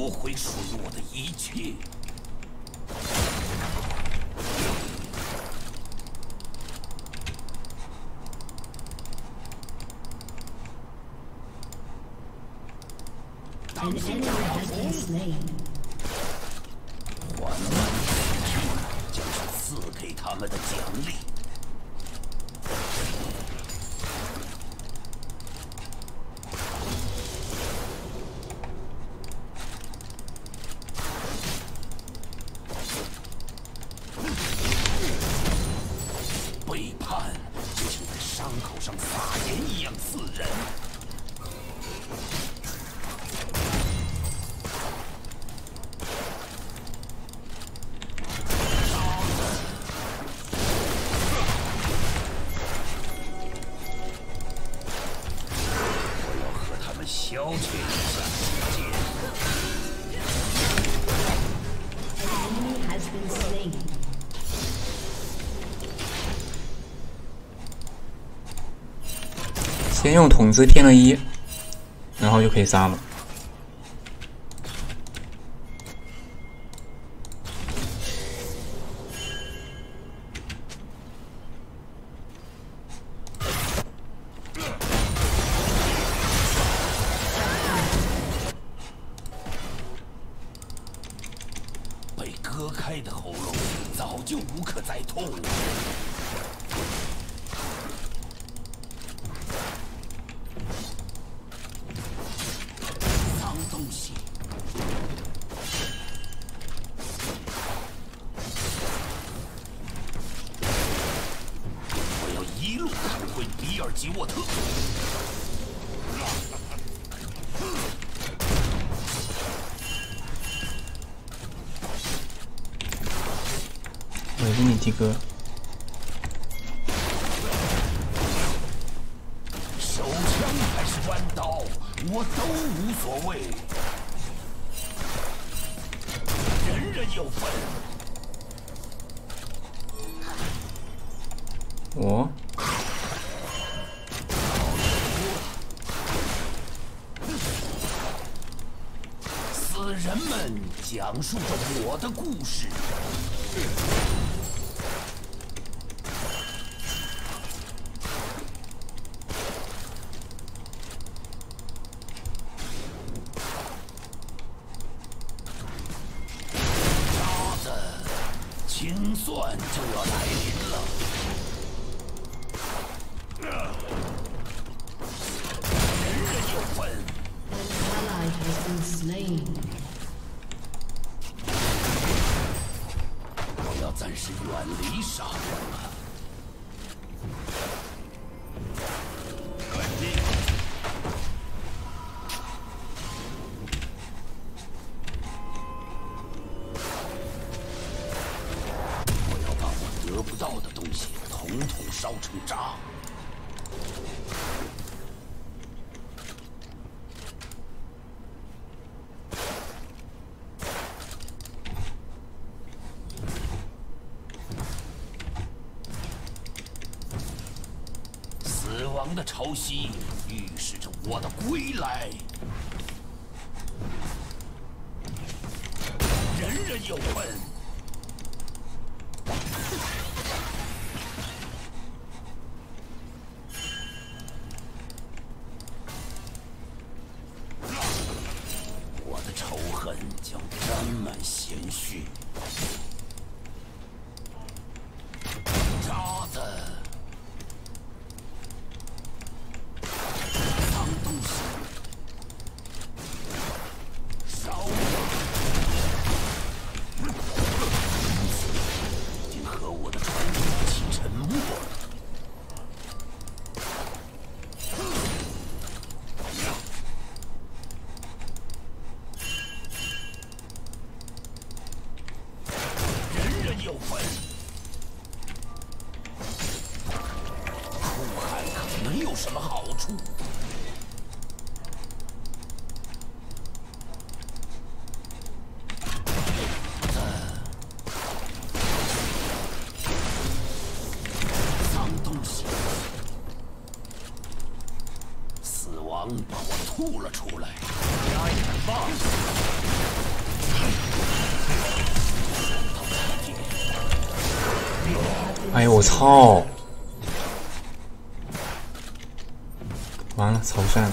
夺回属于我的一切。先用桶子添了一，然后就可以杀了。命题歌手枪还是弯刀我都无所谓。人人有份。我？死人们讲述着我的故事。是远离沙皇了。的潮汐预示着我的归来。人人有份。吐了出来。哎呦，我操。完了，草率了。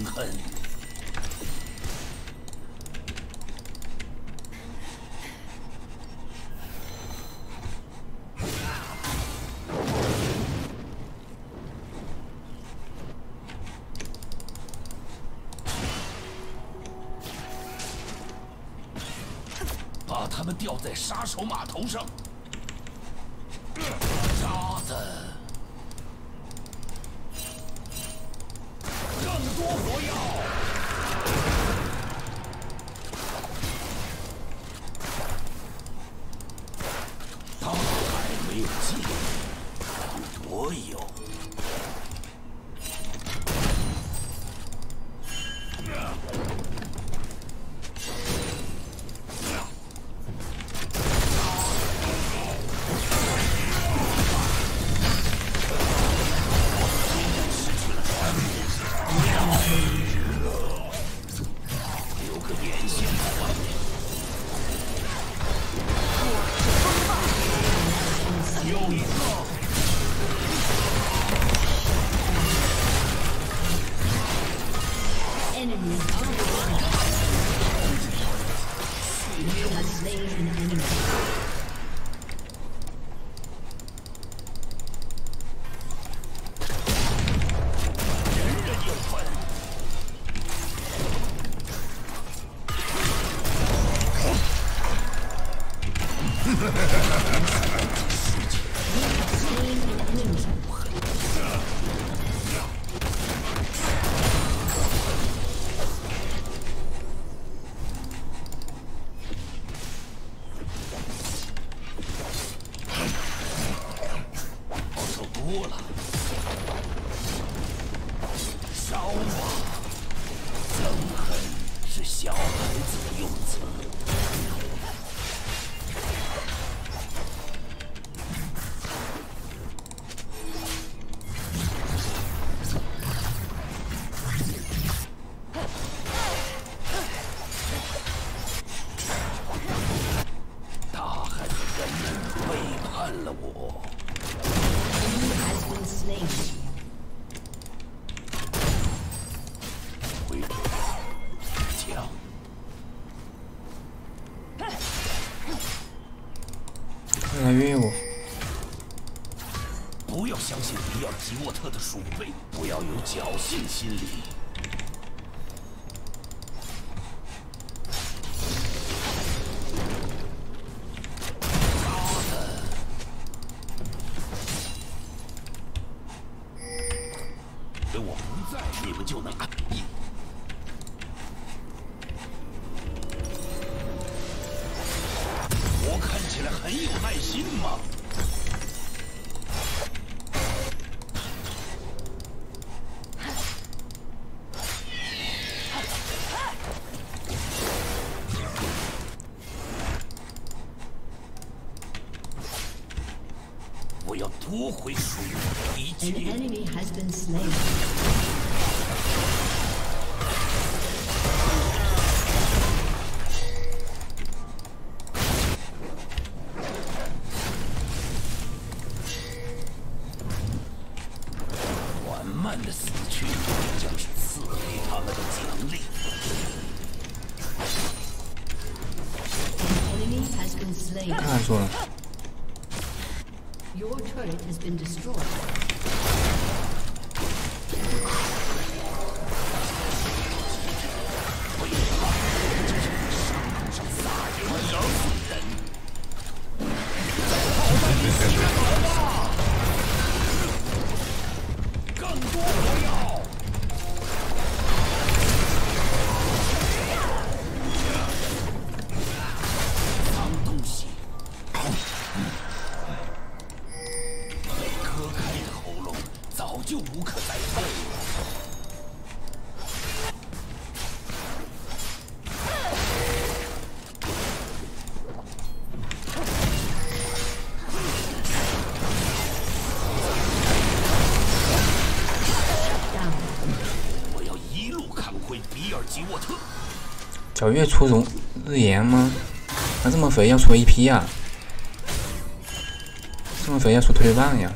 憎恨把他们吊在杀手码头上。不要相信迪尔吉沃特的鼠辈，不要有侥幸心理。缓慢的死去，将是赐给他们的奖励。An enemy has been 了，皎月出熔日炎吗？他这么肥要出 AP 呀、这么肥要出推棒呀？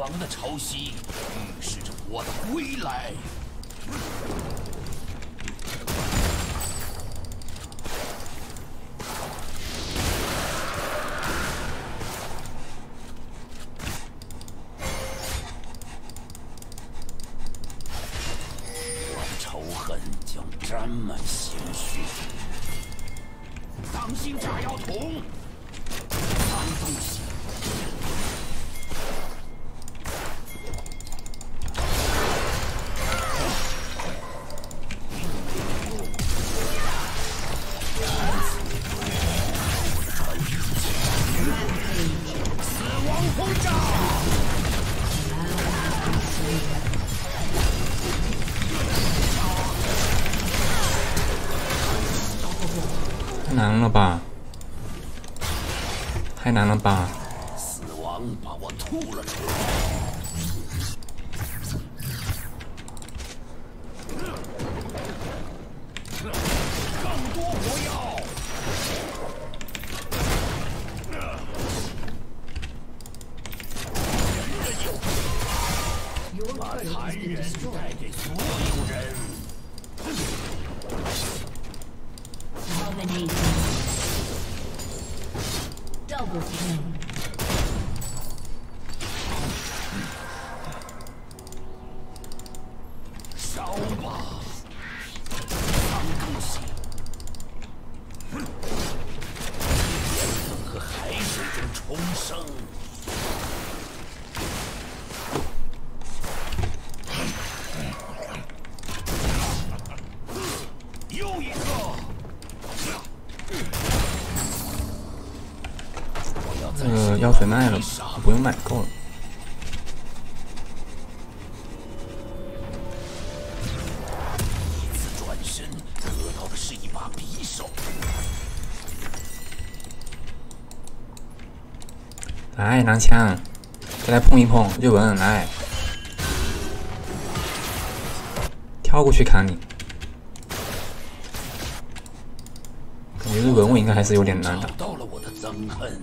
王的潮汐预示着我的归来。吧？药水卖了，不用买够了。来，拿枪，再来碰一碰，瑞文来，跳过去砍你。感觉瑞文我应该还是有点难打。到了我的憎恨。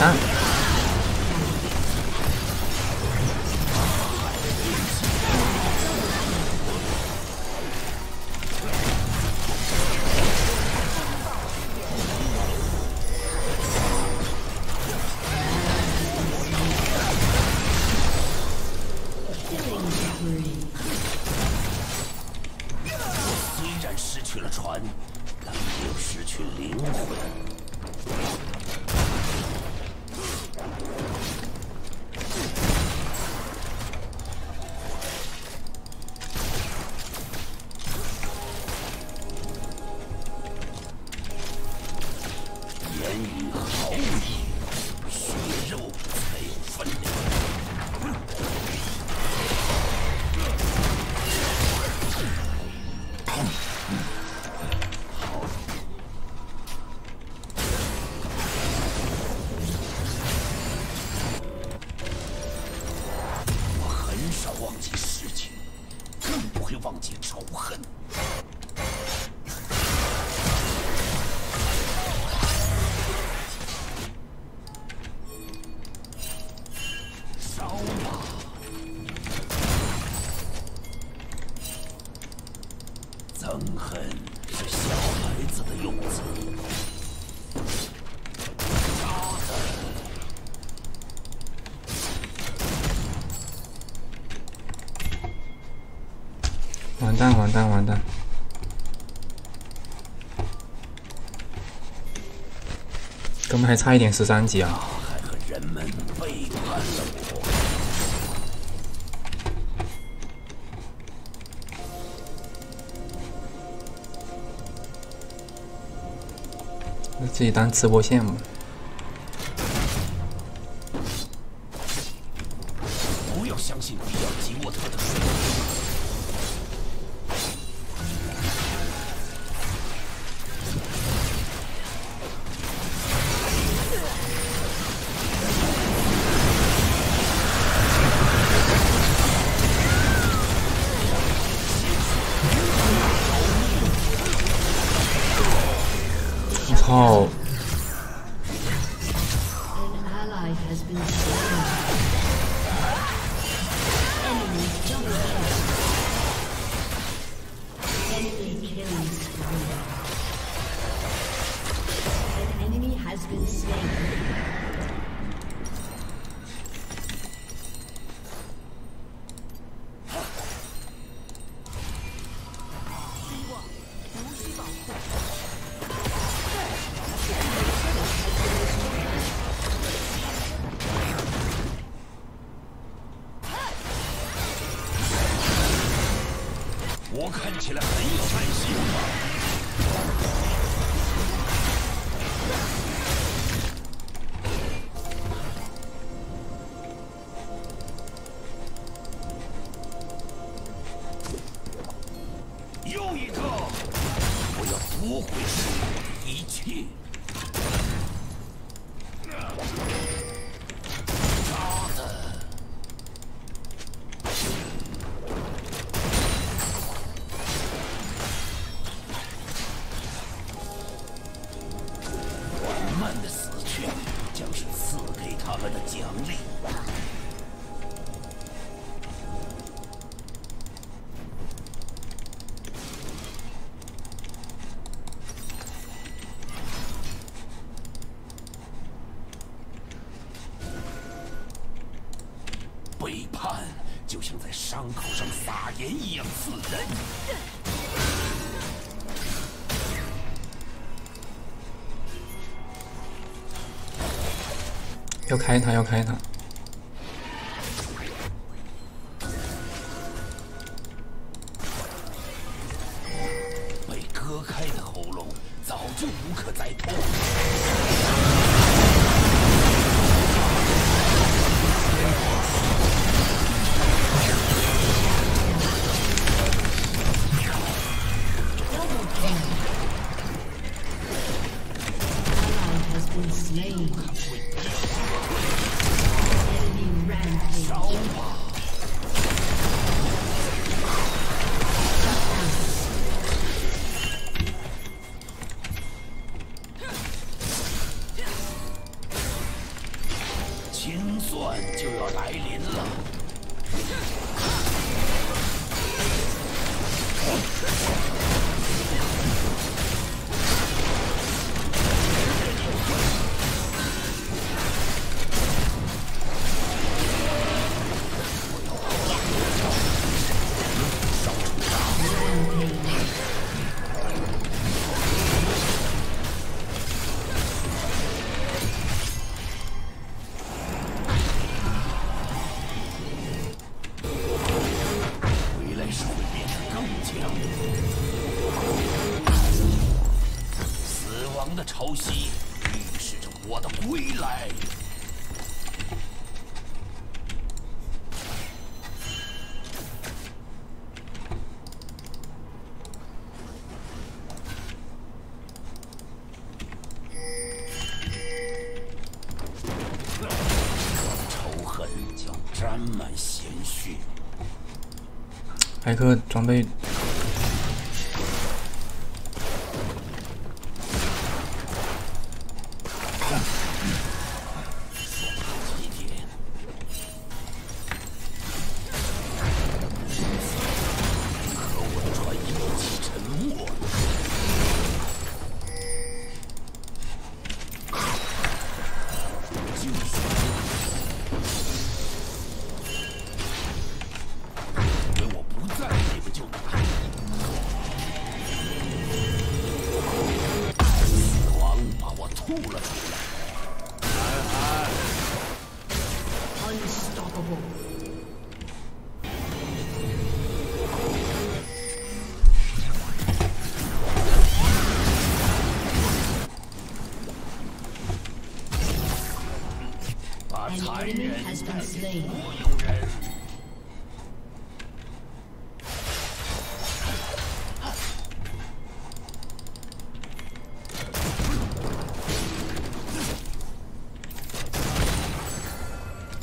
á 忘记仇恨。蛋，完蛋。哥们还差一点十三级啊！那自己当直播线吧。不要相信比尔吉沃特的水。我看起来很有耐心要开他要开他克装备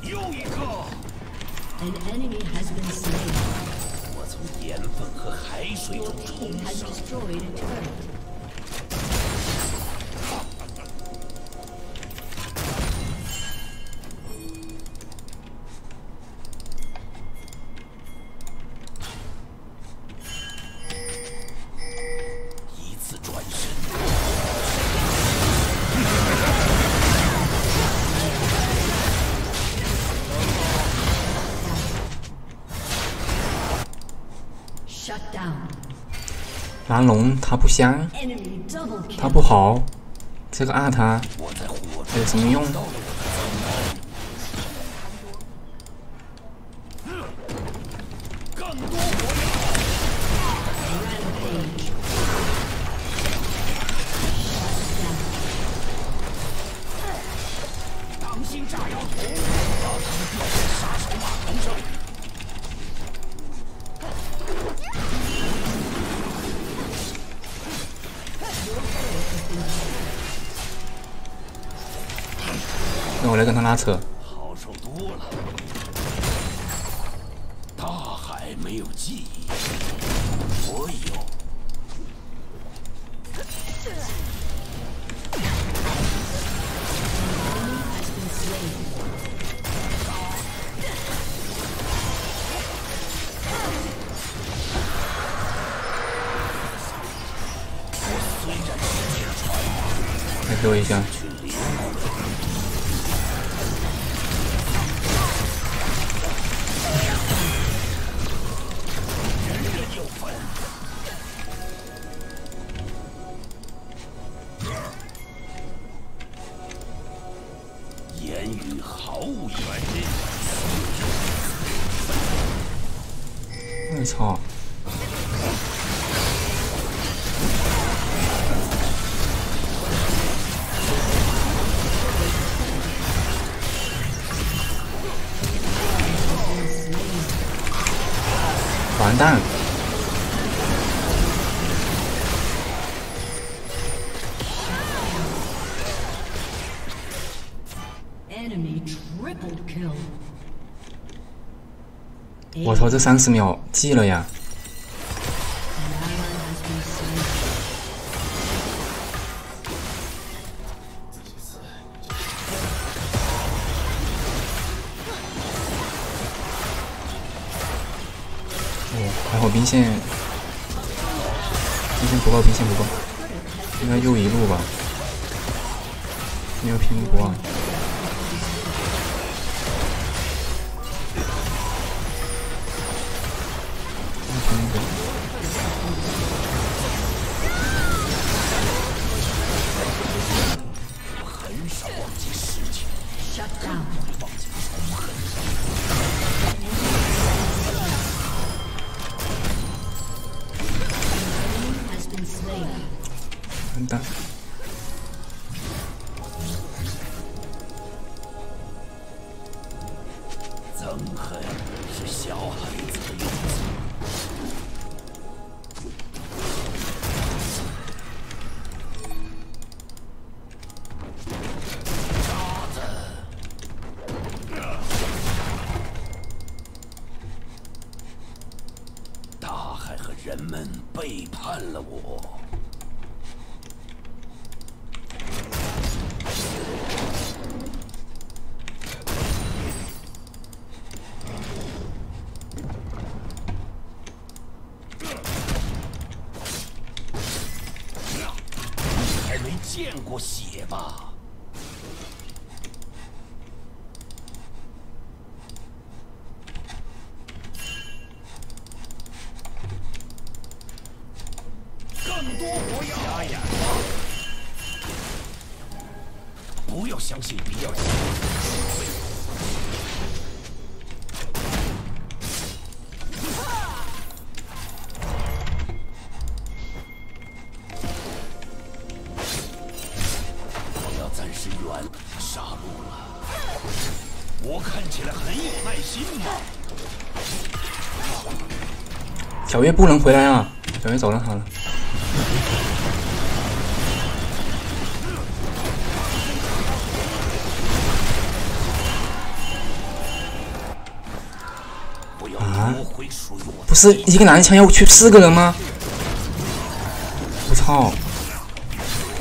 又一个！我从盐分和海水中重生。盘龙它不香，它不好，这个二它还有什么用？让我来跟他拉扯。好受多了，大海没有记忆，我有。给我一下。完蛋.我操，这三十秒记了呀！兵线，兵线不够，兵线不够，应该又一路吧，没有拼不看了我。还没见过血吧？更多火药！瞎眼吧！不要相信比尔斯。我要暂时远杀戮了。我看起来很有耐心嘛。小月不能回来啊！小月走了好了。是一个男枪要去四个人吗？我操！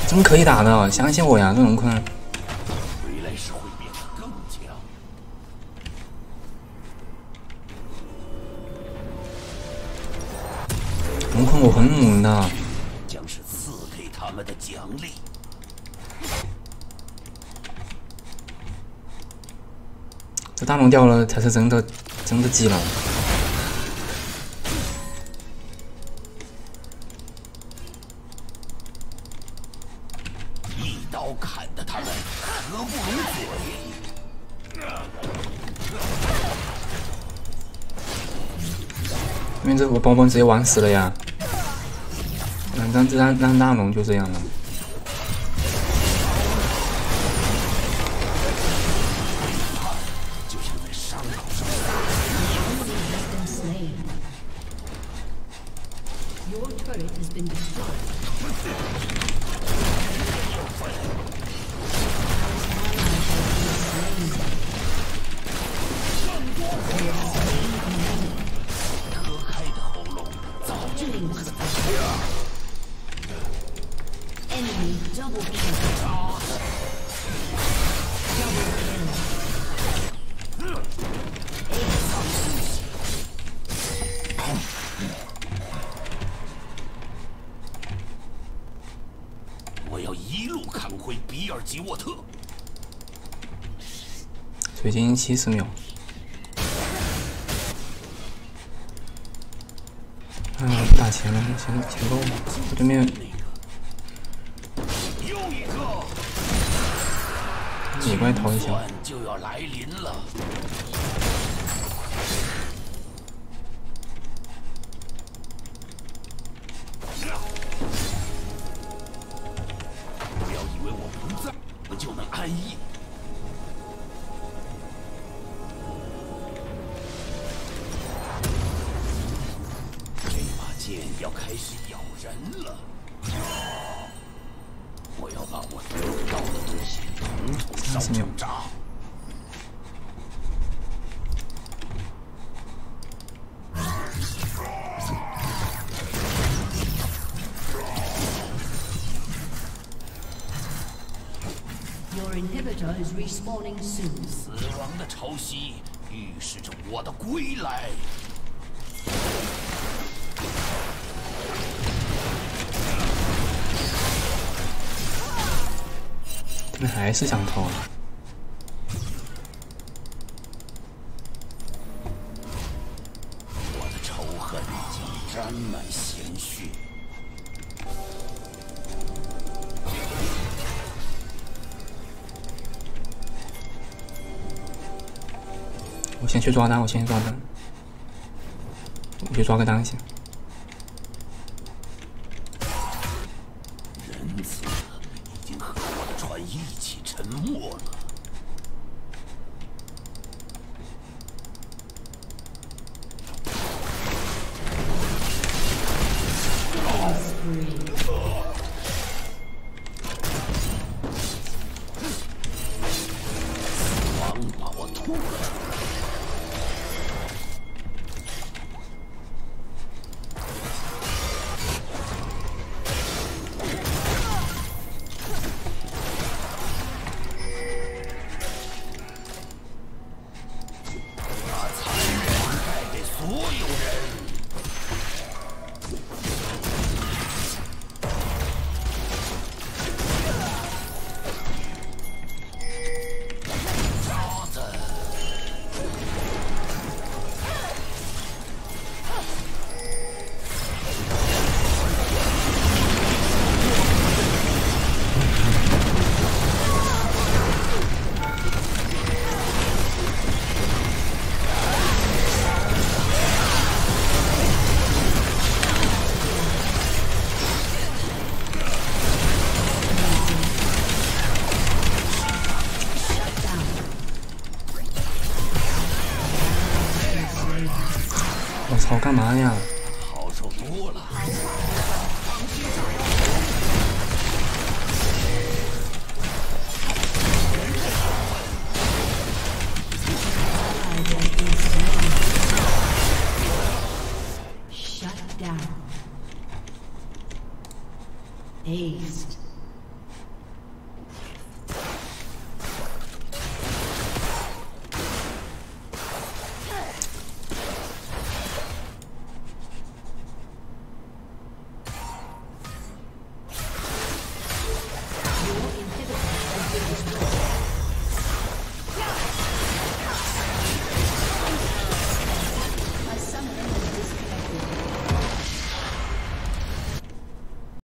怎么可以打的？相信我呀，这龙坤。回来时会变得更强。龙坤我很猛的，将是赐给他们的奖励。这大龙掉了才是真的真的鸡了。因为这个包包直接玩死了呀。让让让让大龙就这样了。我要一路砍回比尔吉沃特。水晶七十秒。啊，不打钱了，钱钱够吗？我对面算就要来临了。挣扎死亡的潮汐预示着我的归来。那还是想偷啊。去抓单我先去抓单我去抓个单先